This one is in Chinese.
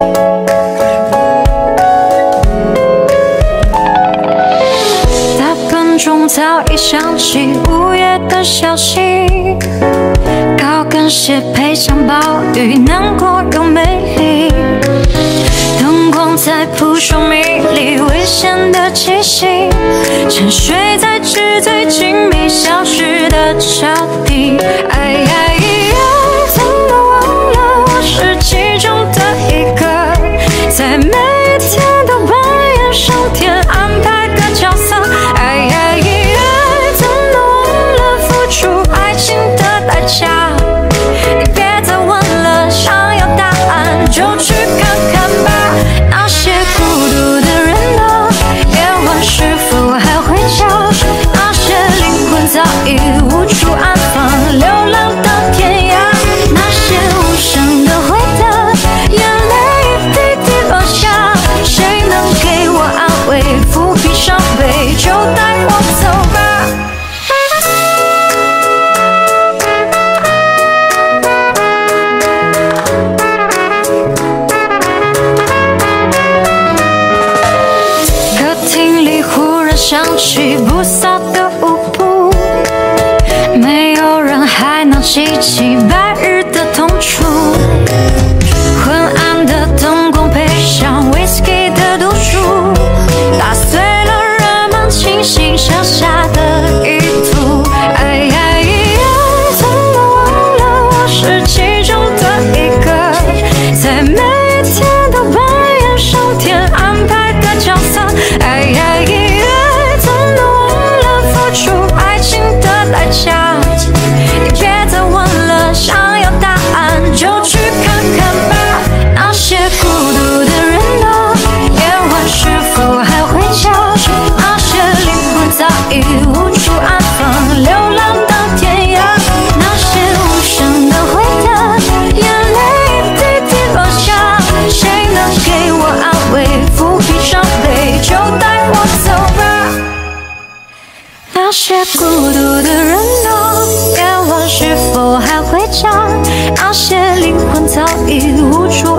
大笨钟早已响起午夜的消息，高跟鞋配上暴雨，难过又美丽。灯光在扑朔迷离，危险的气息，沉睡在纸醉金迷消失的脚 should 想起不扫的舞步，没有人还能记起无处安放，流浪到天涯。那些无声的回答，眼泪一滴滴落下，谁能给我安慰，抚平伤悲，就带我走吧。那些孤独的人呢？夜晚是否还回家？那些灵魂早已无处